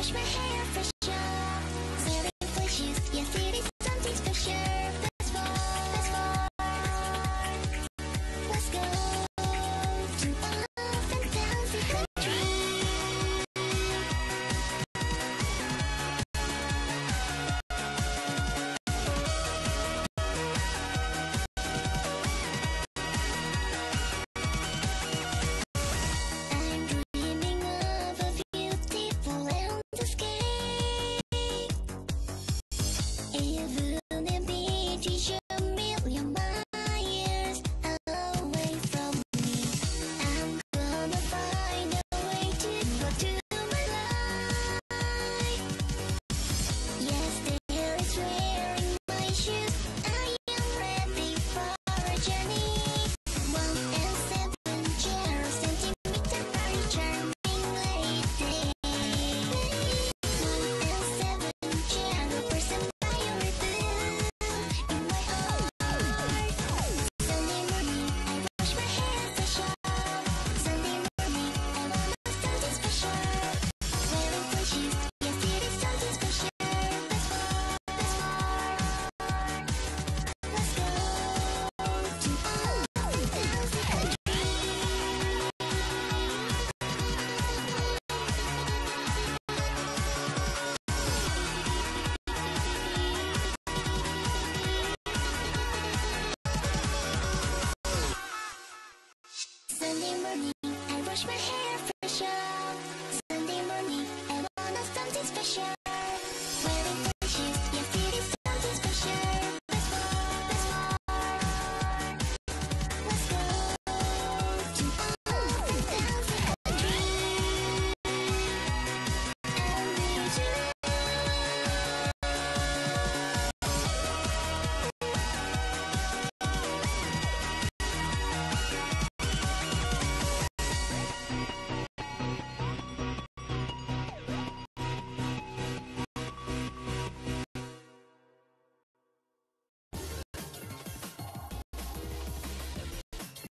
wash my hair Sunday